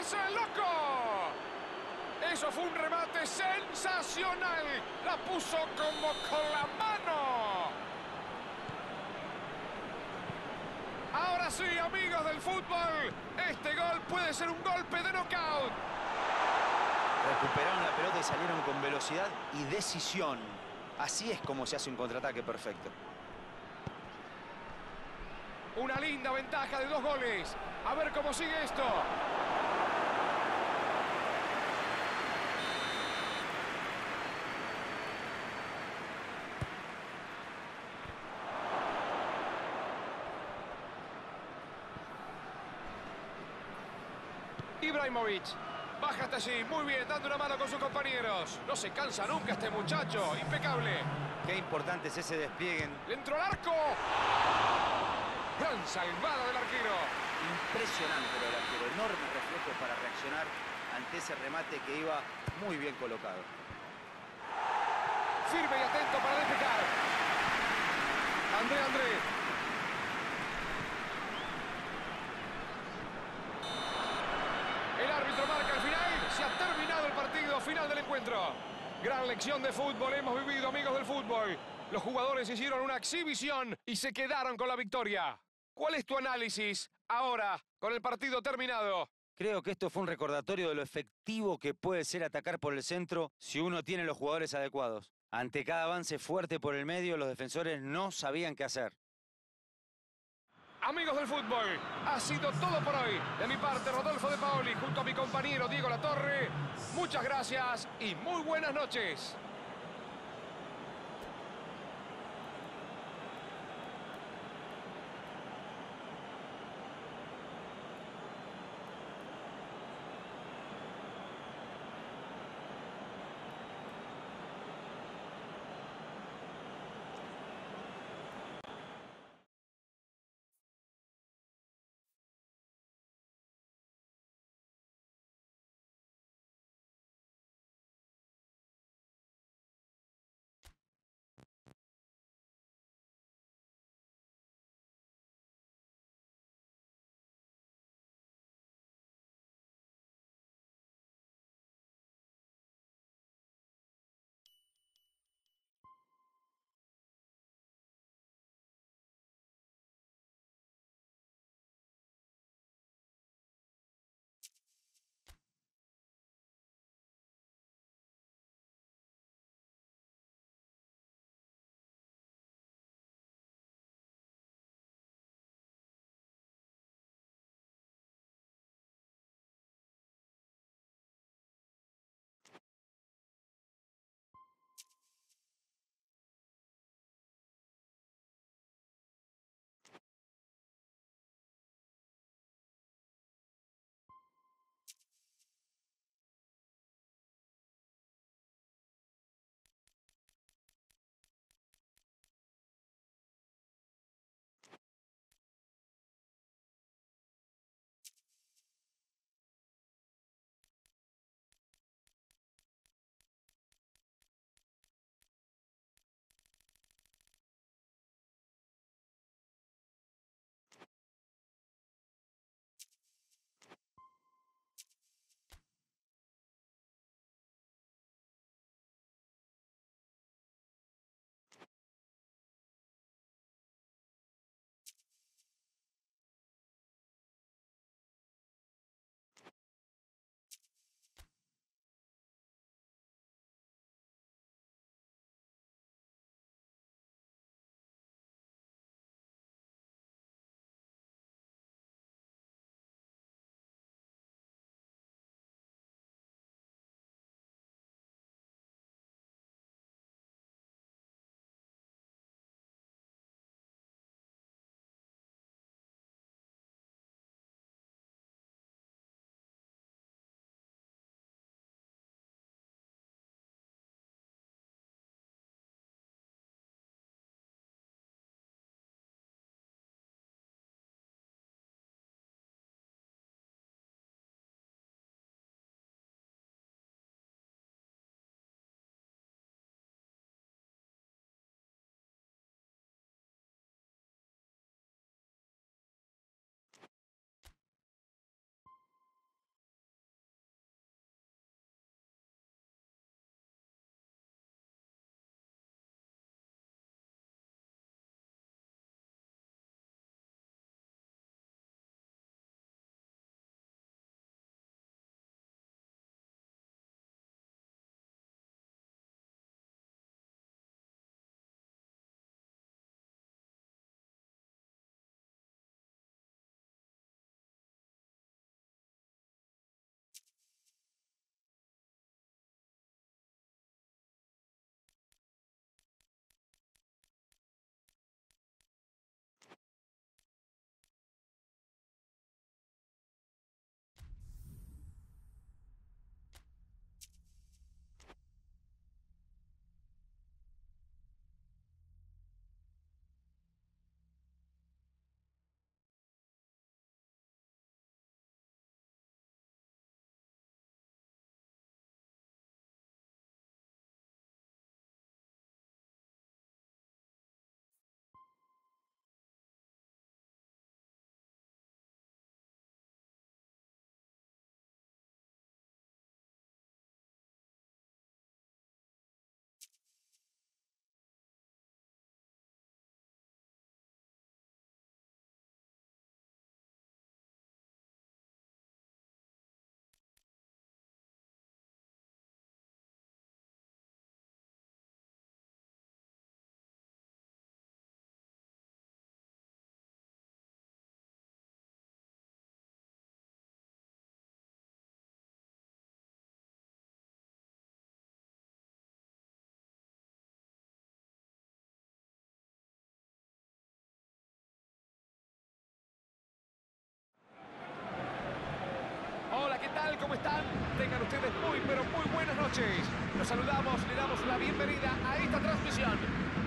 volverse loco. Eso fue un remate sensacional. La puso como con la mano. Ahora sí, amigos del fútbol, este gol puede ser un golpe de knockout. Recuperaron la pelota y salieron con velocidad y decisión. Así es como se hace un contraataque perfecto. Una linda ventaja de dos goles. A ver cómo sigue esto. Ibrahimovic. Baja hasta allí, muy bien, dando una mano con sus compañeros. No se cansa nunca este muchacho, impecable. Qué importante es ese despliegue. Le entró al arco. Gran salvada del arquero. Impresionante lo del arquero. Enorme reflejo para reaccionar ante ese remate que iba muy bien colocado. Firme y atento para despejar. André, André. El árbitro marca el final. Se ha terminado el partido final del encuentro. Gran lección de fútbol hemos vivido, amigos del fútbol. Los jugadores hicieron una exhibición y se quedaron con la victoria. ¿Cuál es tu análisis ahora, con el partido terminado? Creo que esto fue un recordatorio de lo efectivo que puede ser atacar por el centro si uno tiene los jugadores adecuados. Ante cada avance fuerte por el medio, los defensores no sabían qué hacer. Amigos del fútbol, ha sido todo por hoy. De mi parte, Rodolfo de Paoli, junto a mi compañero Diego Latorre. Muchas gracias y muy buenas noches. Tal? ¿Cómo están? Tengan ustedes muy, pero muy buenas noches. Los saludamos, le damos la bienvenida a esta transmisión.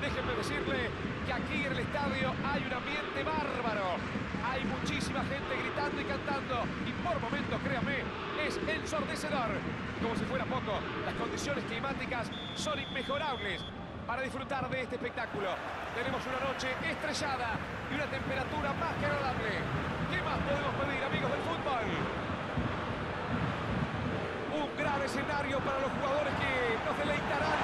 Déjenme decirle que aquí en el estadio hay un ambiente bárbaro. Hay muchísima gente gritando y cantando y por momentos, créanme, es ensordecedor. Como si fuera poco, las condiciones climáticas son inmejorables para disfrutar de este espectáculo. Tenemos una noche estrellada y una temperatura más que agradable. ¿Qué más podemos pedir, amigos del fútbol? Un gran escenario para los jugadores que nos deleitarán.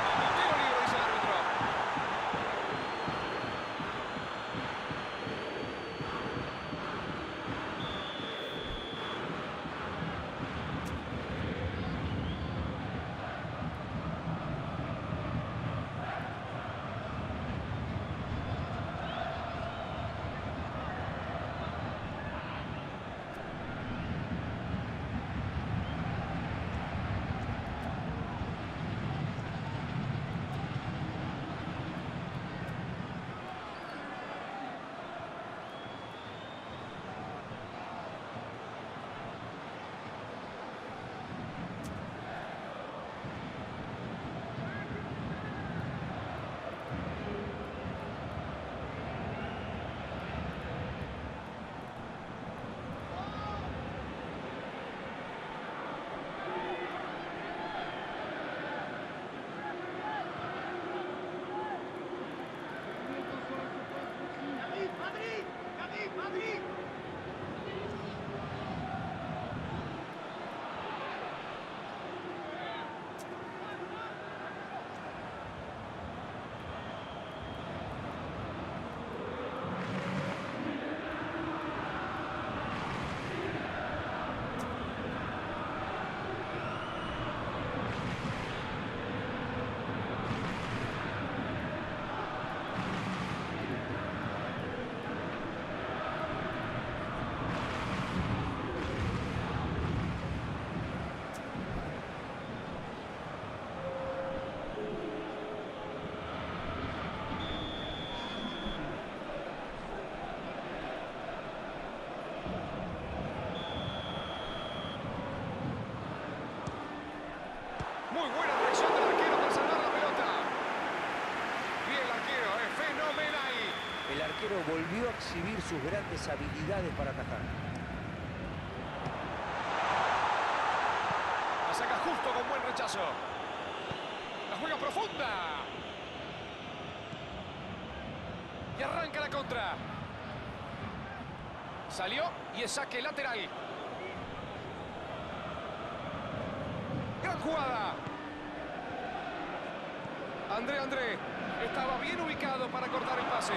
Grandes habilidades para atacar. La saca justo con buen rechazo. La juega profunda. Y arranca la contra. Salió y es saque lateral. Gran jugada. André André estaba bien ubicado para cortar el pase.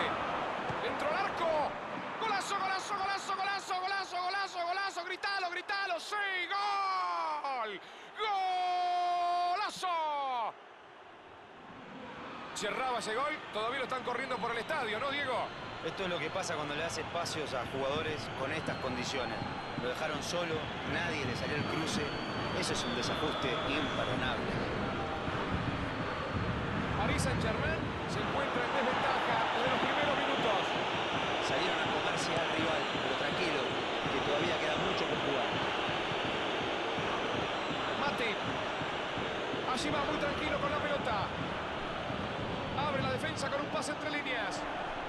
Entró al arco. Golazo, golazo, golazo, golazo, golazo, golazo, golazo. Gritalo, gritalo. ¡Sí! ¡Gol! ¡Golazo! Cerraba ese gol. Todavía lo están corriendo por el estadio, ¿no, Diego? Esto es lo que pasa cuando le das espacios a jugadores con estas condiciones. Lo dejaron solo, nadie le salió el cruce. Eso es un desajuste imperdonable. Paris Saint-Germain se encuentra en desventaja desde los primeros minutos. Salieron a comerse al rival, pero tranquilo, que todavía queda mucho por jugar. Mate. Allí va muy tranquilo con la pelota. Abre la defensa con un entre líneas.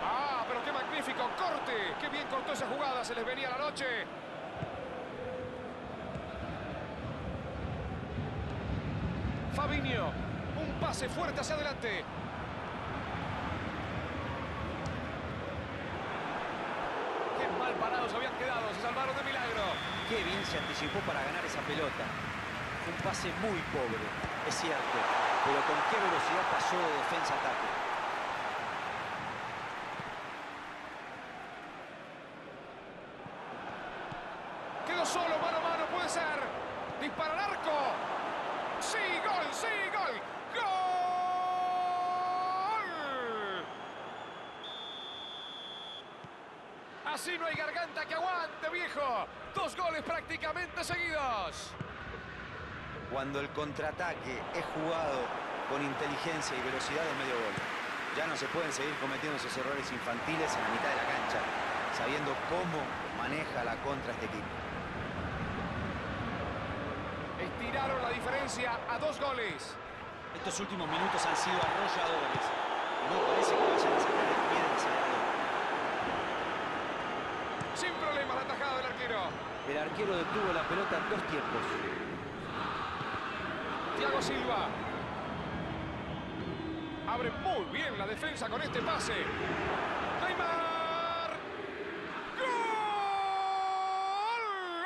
Ah, pero qué magnífico corte. Qué bien cortó esa jugada. Se les venía la noche. Fabinho. Un pase fuerte hacia adelante. Qué mal parados habían quedado. Se salvaron de milagro. Qué bien se anticipó para ganar esa pelota. Un pase muy pobre, es cierto, pero con qué velocidad pasó de defensa a ataque. Quedó solo, mano a mano, puede ser. Dispara al arco. Sí, gol, sí, gol. ¡Gol! Así no hay garganta que aguante, viejo. Dos goles prácticamente seguidos. Cuando el contraataque es jugado con inteligencia y velocidad de medio gol. Ya no se pueden seguir cometiendo esos errores infantiles en la mitad de la cancha, sabiendo cómo maneja la contra este equipo. Estiraron la diferencia a dos goles. Estos últimos minutos han sido arrolladores. No parece que vayan a sacar el pie del acelerador. Sin problemas la tajada del arquero. El arquero detuvo la pelota en dos tiempos. Thiago Silva. Abre muy bien la defensa con este pase. Neymar. ¡Gol!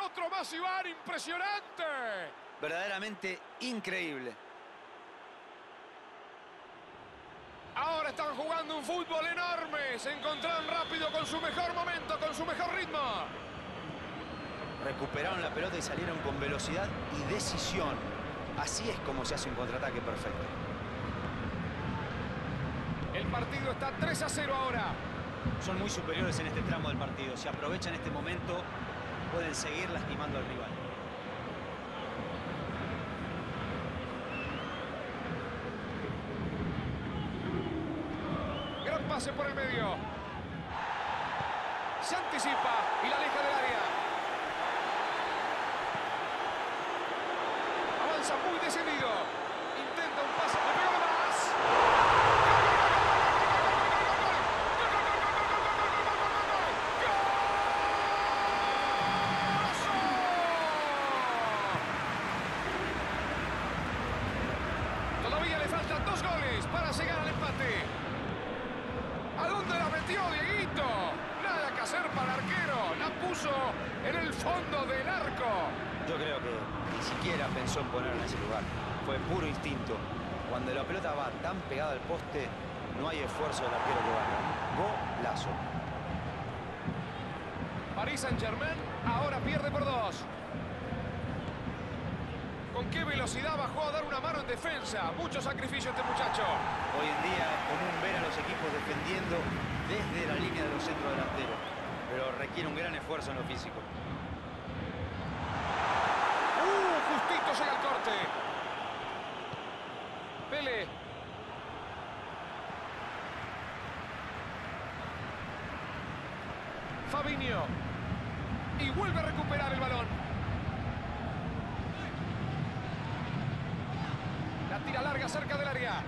Otro más, Iván. Impresionante. Verdaderamente increíble. Ahora están jugando un fútbol enorme. Se encontraron rápido con su mejor momento, con su mejor ritmo. Recuperaron la pelota y salieron con velocidad y decisión. Así es como se hace un contraataque perfecto. El partido está 3 a 0 ahora. Son muy superiores en este tramo del partido. Si aprovechan este momento, pueden seguir lastimando al rival. Gran pase por el medio. Se anticipa y la aleja del área. Avanza muy decidido. Intenta un pase. Le pegó de más. Todavía le faltan dos goles para llegar al empate. ¿A dónde la metió Dieguito? Nada que hacer para el arquero. La puso en el fondo del arco. Yo creo que ni siquiera pensó en ponerla en ese lugar. Fue puro instinto. Cuando la pelota va tan pegada al poste, no hay esfuerzo del arquero. Golazo. Paris Saint-Germain ahora pierde por dos. ¿Con qué velocidad bajó a dar una mano en defensa? Mucho sacrificio este muchacho. Hoy en día es común ver a los equipos defendiendo desde la línea de los centros delanteros, pero requiere un gran esfuerzo en lo físico. ¡Uh! Justito llega el corte. Pele. Fabinho. Y vuelve a recuperar el balón. La tira larga cerca del área.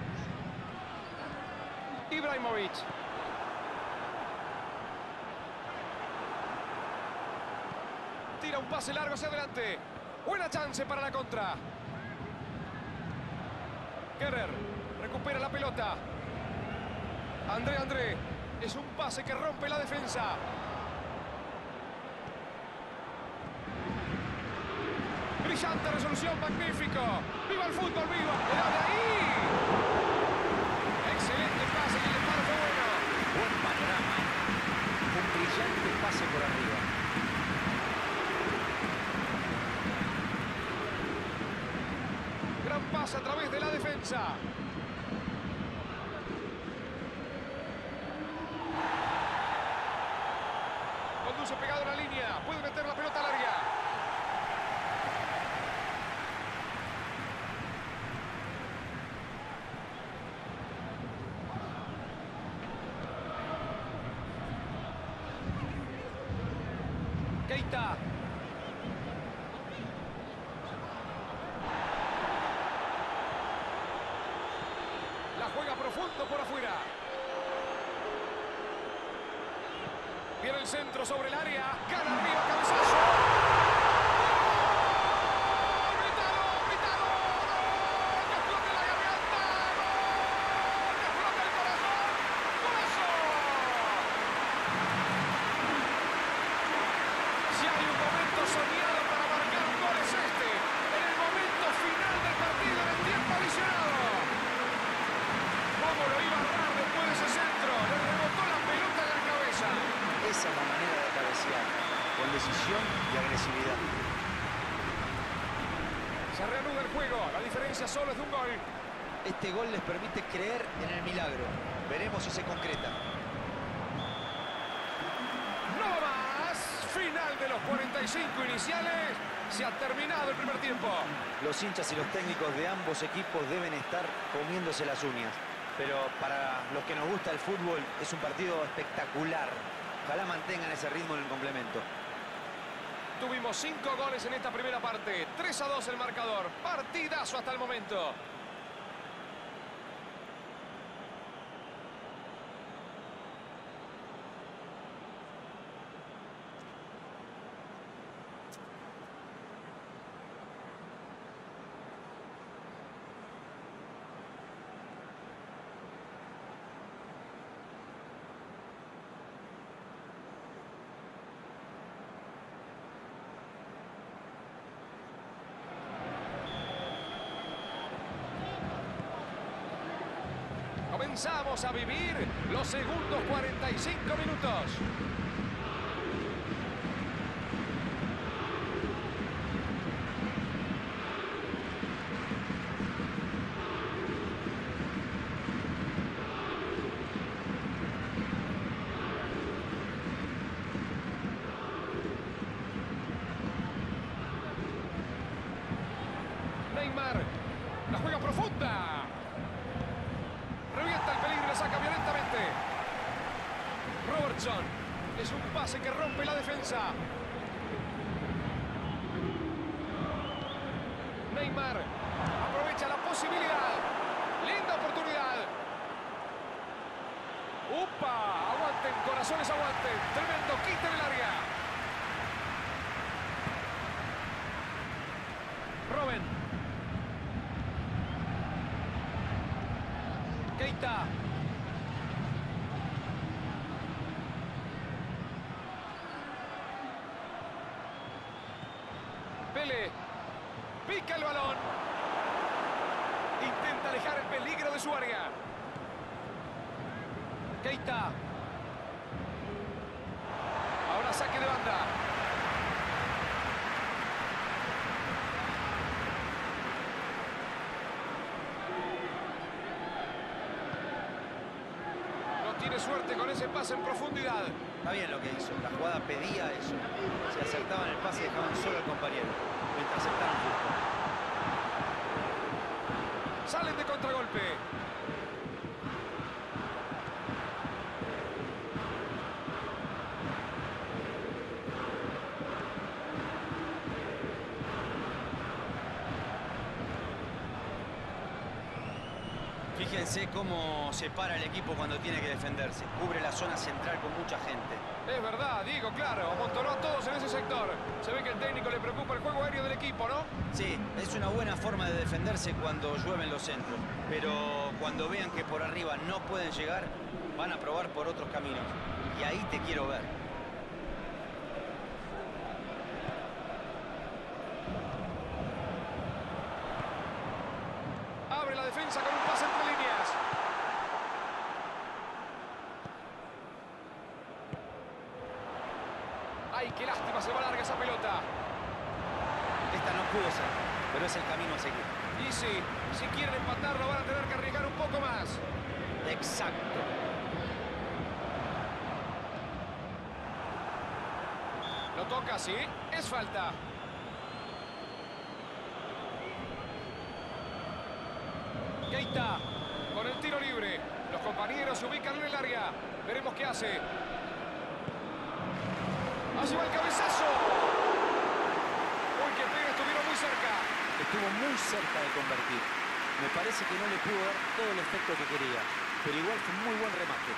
Tira un pase largo hacia adelante. Buena chance para la contra. Kerrer recupera la pelota. André André. Es un pase que rompe la defensa. Brillante resolución, magnífico. ¡Viva el fútbol, viva! ¡Era de ahí! Excelente pase y el disparo fue bueno. Un brillante pase por arriba. Gran pase a través de la defensa. Conduce pegado a la línea. Puede meter la pelota al área. La juega profundo por afuera. Viene el centro sobre el área cabezazo. ¡Gol! ¡Gritado! ¡Gritado! ¡Gol! ¡Que explote la garganta! ¡Gol! ¡Que explote el corazón! ¡Golazo! Si hay un momento soñado para marcar un gol es este. En el momento final del partido, en el tiempo adicionado. ¿Cómo lo iba a errar después de ese centro? Le rebotó la pelota en la cabeza. Esa es la manera de cabecear, y agresividad. Se reanuda el juego. La diferencia solo es de un gol. Este gol les permite creer en el milagro. Veremos si se concreta. No más. Final de los 45 iniciales. Se ha terminado el primer tiempo. Los hinchas y los técnicos de ambos equipos deben estar comiéndose las uñas. Pero para los que nos gusta el fútbol es un partido espectacular. Ojalá mantengan ese ritmo en el complemento. Tuvimos cinco goles en esta primera parte. 3 a 2 el marcador. Partidazo hasta el momento. Comenzamos a vivir los segundos 45 minutos. Neymar, la juega profunda. Revienta el peligro y la saca violentamente. Robertson. Es un pase que rompe la Neymar. Aprovecha la posibilidad. Linda oportunidad. ¡Upa! Aguanten, corazones aguanten. Tremendo quite en el área. Robin. Keita. Pica el balón. Intenta alejar el peligro de su área. Keita. Ahora saque de banda. No tiene suerte con ese pase en profundidad. Está bien lo que hizo. La jugada pedía eso. Si acertaban el pase, dejaban solo al compañero. Lo interceptaron justo. Salen de contragolpe. Fíjense cómo se para el equipo cuando tiene que defenderse. Cubre la zona central con mucha gente. Es verdad, Diego, claro. Amontonó a todos en ese sector. Se ve que el técnico le preocupa el juego aéreo del equipo, ¿no? Sí, es una buena forma de defenderse cuando llueven los centros. Pero cuando vean que por arriba no pueden llegar, van a probar por otros caminos. Y ahí te quiero ver. Abre la defensa con un pase entre líneas. ¡Ay, qué lástima! Se va larga esa pelota. Pero es el camino a seguir. Y sí, si quieren empatarlo van a tener que arriesgar un poco más. Exacto. Lo toca, sí. Es falta. Keita con el tiro libre. Los compañeros se ubican en el área. Veremos qué hace. Allí va el cabezazo. Uy, qué pena, estuvieron muy cerca. Estuvo muy cerca de convertir. Me parece que no le pudo dar todo el efecto que quería, pero igual fue un muy buen remate.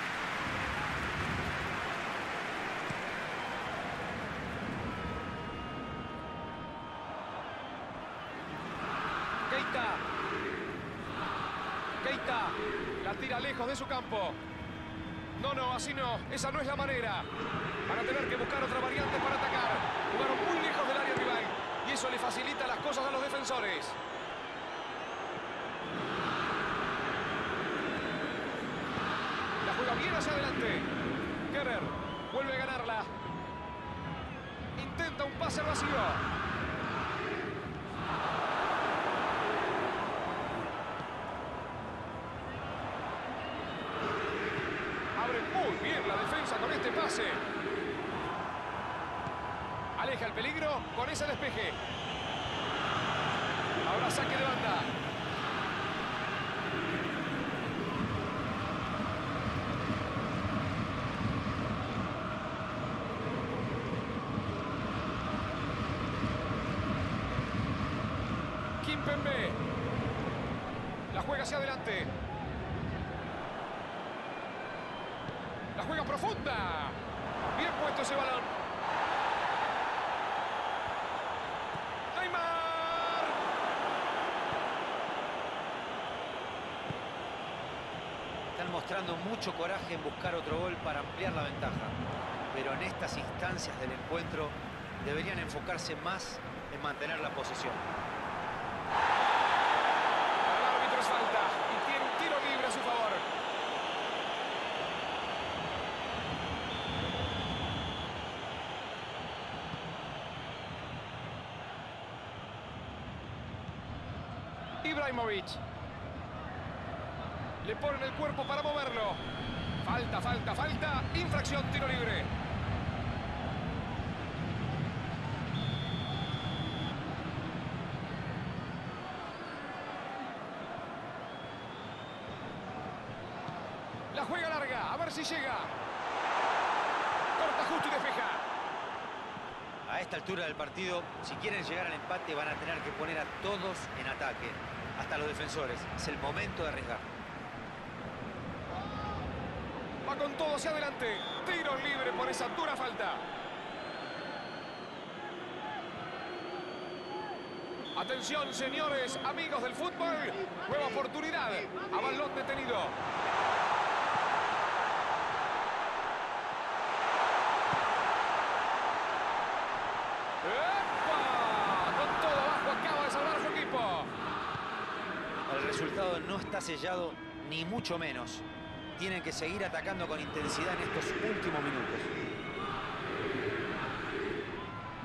Keita. Keita. La tira lejos de su campo. No, no, así no. Esa no es la manera. Van a tener que buscar otra variante para atacar. Jugaron muy lejos del área rival. Y eso le facilita las cosas a los defensores. La juega bien hacia adelante. Kerrer vuelve a ganarla. Intenta un pase vacío. Abre muy bien la defensa con este pase. Aleja el peligro con ese despeje saque de banda. Kimpembe. La juega hacia adelante. La juega profunda. Bien puesto ese balón. Mostrando mucho coraje en buscar otro gol para ampliar la ventaja. Pero en estas instancias del encuentro deberían enfocarse más en mantener la posesión. Para el árbitro es falta y tiene un tiro libre a su favor. Ibrahimovic. Le ponen el cuerpo para moverlo. Falta, falta, falta. Infracción, tiro libre. La juega larga, a ver si llega. Corta justo y despeja. A esta altura del partido, si quieren llegar al empate, van a tener que poner a todos en ataque. Hasta los defensores. Es el momento de arriesgar. Va con todo hacia adelante. Tiro libre por esa dura falta. Atención, señores, amigos del fútbol. Nueva oportunidad. A balón detenido. ¡Epa! Con todo abajo acaba de salvar su equipo. El resultado no está sellado, ni mucho menos. Tienen que seguir atacando con intensidad en estos últimos minutos.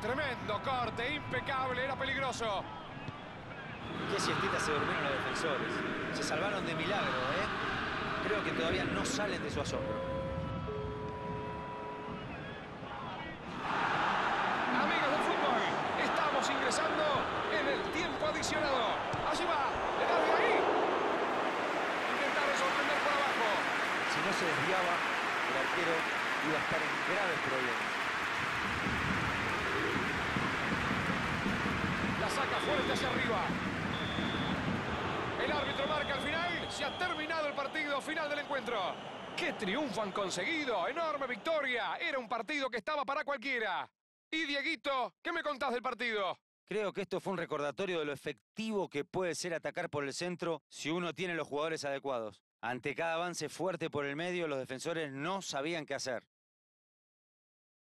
Tremendo corte, impecable, era peligroso. Qué siestita se durmieron los defensores. Se salvaron de milagro, ¿eh? Creo que todavía no salen de su asombro. Amigos del fútbol, estamos ingresando en el tiempo adicionado. Allí va, le da de ahí. Intentaron sorprender por abajo. Si el arquero iba a estar en graves problemas. La saca fuerte hacia arriba. El árbitro marca al final. Se ha terminado el partido final del encuentro. ¡Qué triunfo han conseguido! ¡Enorme victoria! Era un partido que estaba para cualquiera. Y Dieguito, ¿qué me contás del partido? Creo que esto fue un recordatorio de lo efectivo que puede ser atacar por el centro si uno tiene los jugadores adecuados. Ante cada avance fuerte por el medio, los defensores no sabían qué hacer.